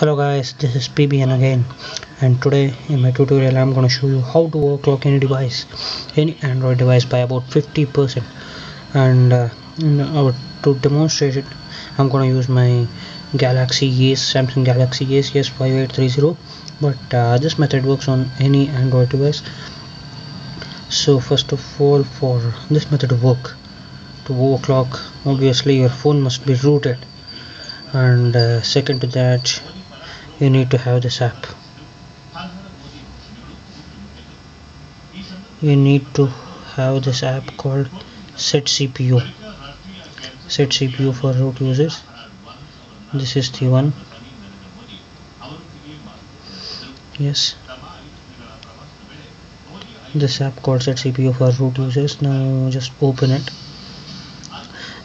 hello guys. This is PBN again. And today in my tutorial I'm going to show you how to overclock any device any Android device by about 50% and uh, our, to demonstrate it I'm going to use my Galaxy Ace Samsung Galaxy Ace S5830 but uh, this method works on any Android device. So first of all for this method to work to overclock obviously your phone must be rooted. And uh, second to that you need to have this app you need to have this app called set CPU set CPU for root users. This is the one. Yes. This app called set CPU for root users. Now just open it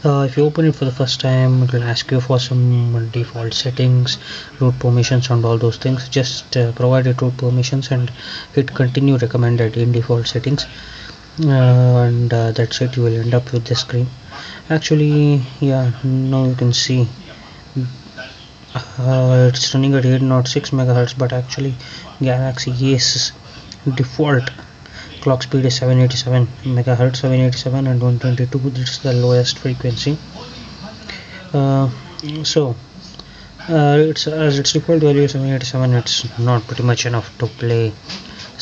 uh, if you open it for the first time it will ask you for some default settings root permissions and all those things. Just uh, provide it root permissions and hit continue recommended in default settings. Uh, and uh, that's it. You will end up with this screen. Actually yeah now you can see. Uh, it's running at 806 megahertz but actually galaxy ace default clock speed is 787 megahertz 787 and 122 this is the lowest frequency. Uh, so uh, it's as its default value 787 it's not pretty much enough to play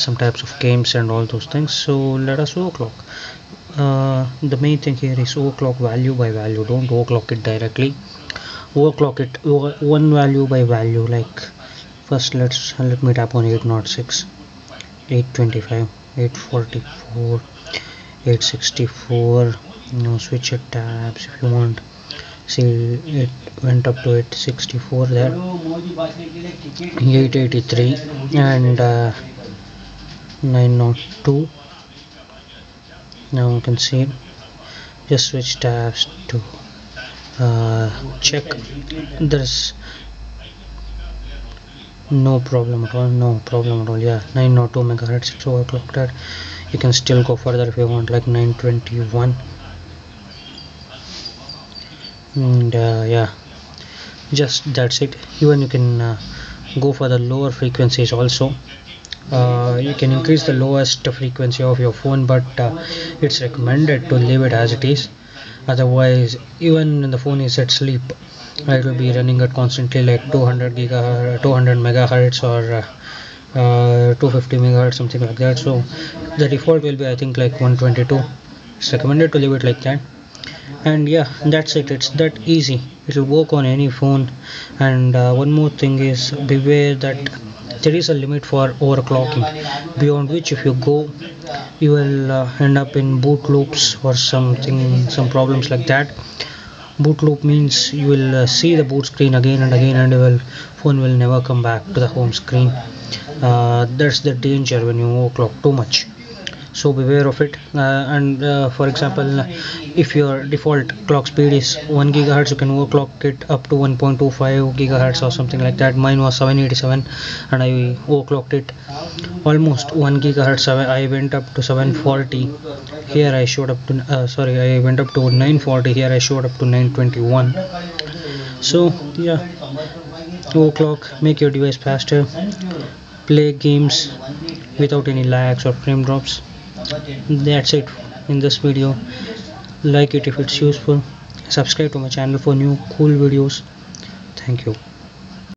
some types of games and all those things. So let us overclock. Uh, the main thing here is overclock value by value. Don't overclock it directly. Overclock it one value by value like first let's let me tap on 806 825 844 864 now switch your tabs if you want. See it went up to 864 there 883 and uh, 902 now you can see just switch tabs to uh, check. There's no problem at all no problem at all yeah. 902 megahertz it's overclocked at. You can still go further if you want like 921 and uh, yeah. Just that's it. Even you can uh, go for the lower frequencies also. Uh, you can increase the lowest frequency of your phone but uh, it's recommended to leave it as it is otherwise even the phone is at sleep it will be running at constantly like 200 gigahertz 200 megahertz or uh, uh, 250 megahertz something like that. So the default will be i think like 122 it's recommended to leave it like that. And yeah that's it. It's that easy. It will work on any phone. And uh, one more thing is beware that there is a limit for overclocking beyond which if you go you will uh, end up in boot loops or something some problems like that. Boot loop means you will uh, see the boot screen again and again and your phone will never come back to the home screen. Uh, that's the danger when you overclock too much so beware of it. Uh, and uh, for example if your default clock speed is 1 gigahertz you can overclock it up to 1.25 gigahertz or something like that. Mine was 787 and I overclocked it almost 1 gigahertz. I went up to 740 here I showed up to uh, sorry I went up to 940 here I showed up to 921 so yeah. Overclock make your device faster. Play games without any lags or frame drops that's it in this video. Like it if it's useful. Subscribe to my channel for new cool videos. Thank you